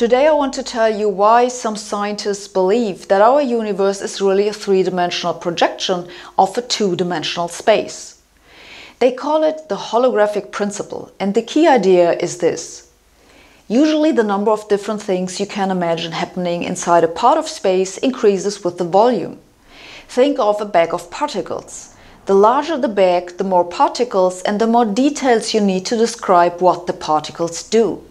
Today I want to tell you why some scientists believe that our universe is really a three-dimensional projection of a two-dimensional space. They call it the holographic principle and the key idea is this. Usually the number of different things you can imagine happening inside a part of space increases with the volume. Think of a bag of particles. The larger the bag, the more particles and the more details you need to describe what the particles do.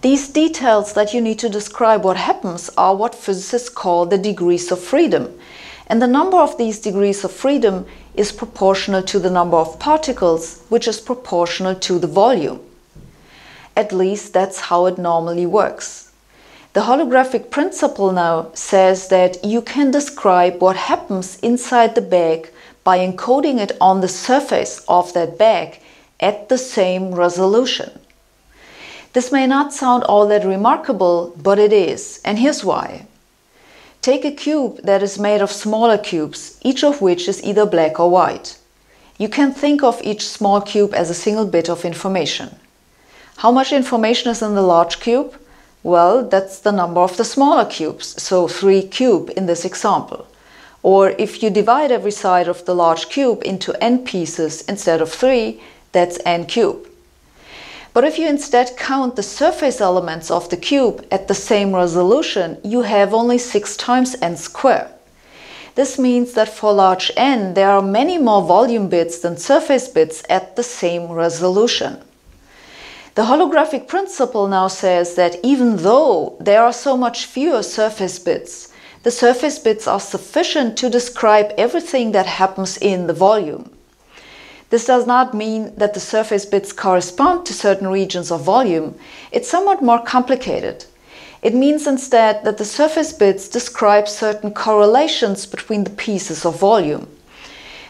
These details that you need to describe what happens are what physicists call the degrees of freedom. And the number of these degrees of freedom is proportional to the number of particles, which is proportional to the volume. At least that's how it normally works. The holographic principle now says that you can describe what happens inside the bag by encoding it on the surface of that bag at the same resolution. This may not sound all that remarkable, but it is, and here's why. Take a cube that is made of smaller cubes, each of which is either black or white. You can think of each small cube as a single bit of information. How much information is in the large cube? Well, that's the number of the smaller cubes, so 3 cube in this example. Or if you divide every side of the large cube into n pieces instead of 3, that's n cube. But if you instead count the surface elements of the cube at the same resolution, you have only 6 times n squared. This means that for large n, there are many more volume bits than surface bits at the same resolution. The holographic principle now says that even though there are so much fewer surface bits, the surface bits are sufficient to describe everything that happens in the volume. This does not mean that the surface bits correspond to certain regions of volume. It's somewhat more complicated. It means instead that the surface bits describe certain correlations between the pieces of volume.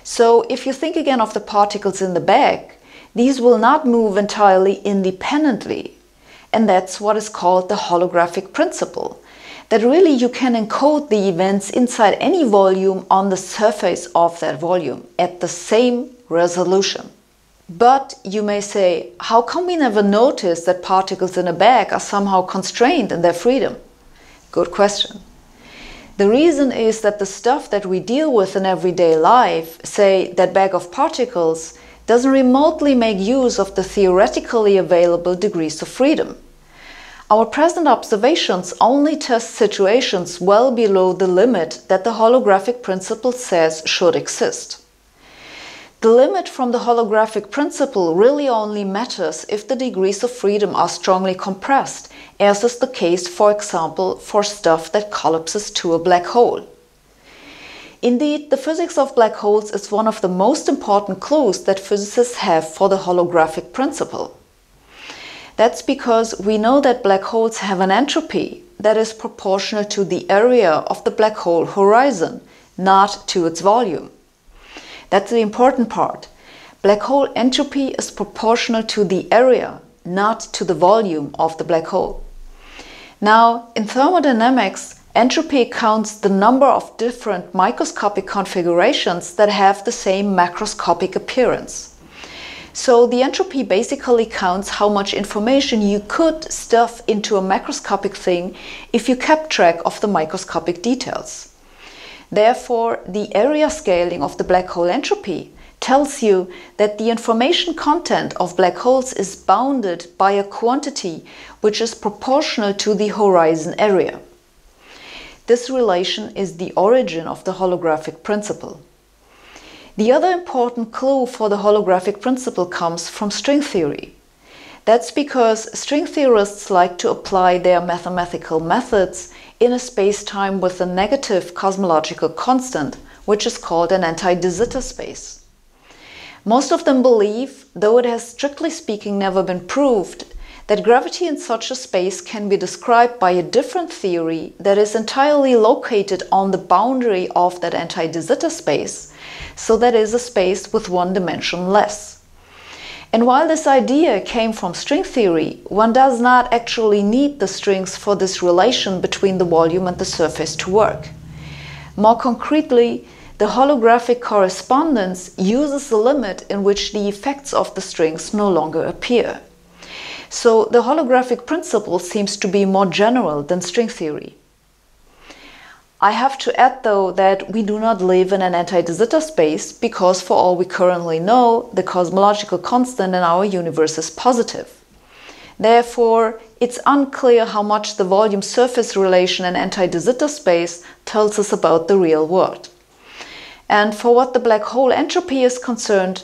So if you think again of the particles in the bag, these will not move entirely independently. And that's what is called the holographic principle. That really you can encode the events inside any volume on the surface of that volume at the same resolution. But you may say, how come we never notice that particles in a bag are somehow constrained in their freedom? Good question. The reason is that the stuff that we deal with in everyday life, say that bag of particles, doesn't remotely make use of the theoretically available degrees of freedom. Our present observations only test situations well below the limit that the holographic principle says should exist. The limit from the holographic principle really only matters if the degrees of freedom are strongly compressed, as is the case, for example, for stuff that collapses to a black hole. Indeed, the physics of black holes is one of the most important clues that physicists have for the holographic principle. That's because we know that black holes have an entropy that is proportional to the area of the black hole horizon, not to its volume. That's the important part. Black hole entropy is proportional to the area, not to the volume of the black hole. Now, in thermodynamics, entropy counts the number of different microscopic configurations that have the same macroscopic appearance. So the entropy basically counts how much information you could stuff into a macroscopic thing if you kept track of the microscopic details. Therefore, the area scaling of the black hole entropy tells you that the information content of black holes is bounded by a quantity which is proportional to the horizon area. This relation is the origin of the holographic principle. The other important clue for the holographic principle comes from string theory. That's because string theorists like to apply their mathematical methods in a space-time with a negative cosmological constant, which is called an anti-de Sitter space. Most of them believe, though it has strictly speaking never been proved, that gravity in such a space can be described by a different theory that is entirely located on the boundary of that anti-de Sitter space, so that is a space with one dimension less. And while this idea came from string theory, one does not actually need the strings for this relation between the volume and the surface to work. More concretely, the holographic correspondence uses the limit in which the effects of the strings no longer appear. So the holographic principle seems to be more general than string theory. I have to add though that we do not live in an anti de Sitter space because for all we currently know, the cosmological constant in our universe is positive. Therefore, it's unclear how much the volume surface relation in anti de Sitter space tells us about the real world. And for what the black hole entropy is concerned,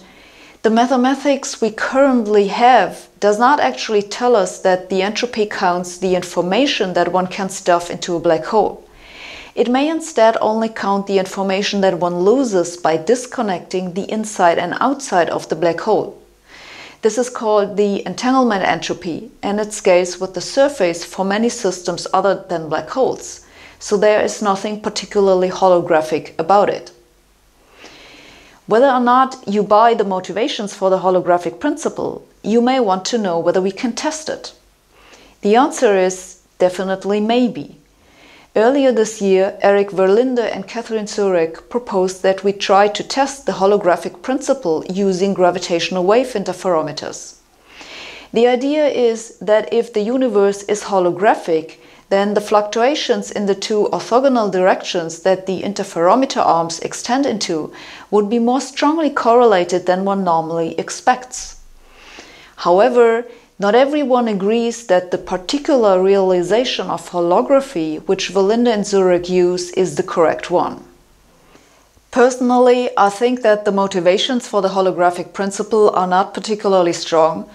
the mathematics we currently have does not actually tell us that the entropy counts the information that one can stuff into a black hole. It may instead only count the information that one loses by disconnecting the inside and outside of the black hole. This is called the entanglement entropy and it scales with the surface for many systems other than black holes, so there is nothing particularly holographic about it. Whether or not you buy the motivations for the holographic principle, you may want to know whether we can test it. The answer is definitely maybe. Earlier this year, Eric Verlinde and Kathryn Zurek proposed that we try to test the holographic principle using gravitational wave interferometers. The idea is that if the universe is holographic, then the fluctuations in the two orthogonal directions that the interferometer arms extend into would be more strongly correlated than one normally expects. However, not everyone agrees that the particular realization of holography which Verlinde and Zurek use is the correct one. Personally, I think that the motivations for the holographic principle are not particularly strong,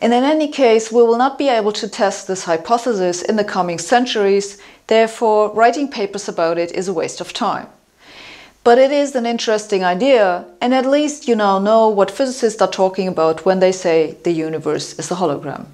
and in any case, we will not be able to test this hypothesis in the coming centuries, therefore, writing papers about it is a waste of time. But it is an interesting idea, and at least you now know what physicists are talking about when they say the universe is a hologram.